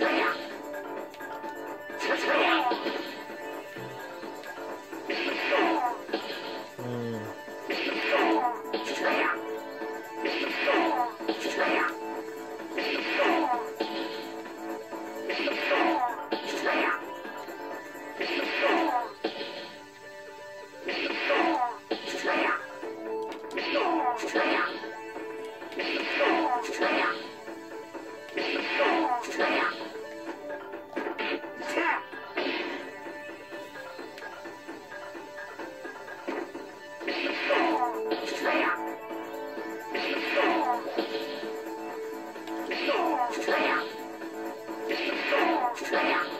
Yeah. Yeah.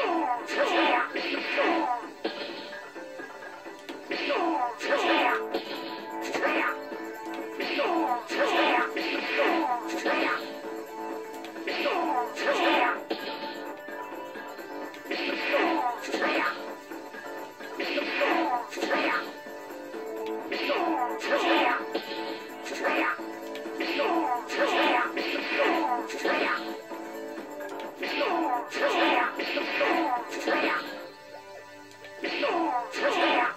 Oh, 出去呀出去呀